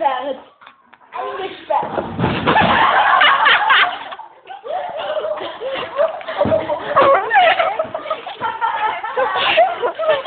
bad. English bad.